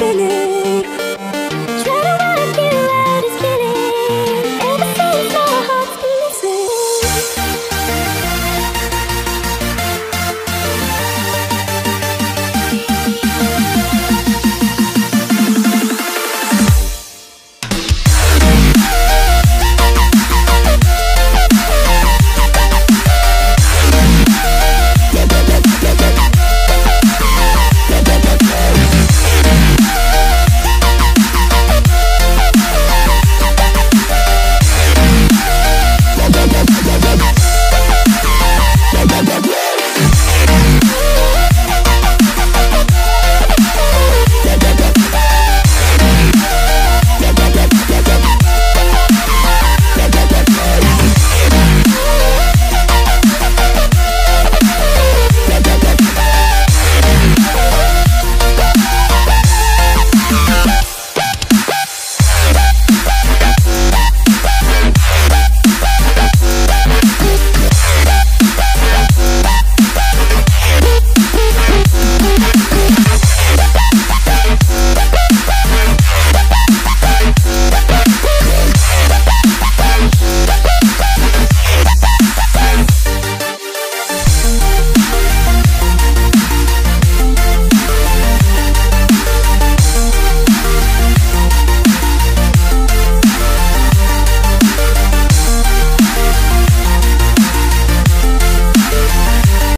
крылья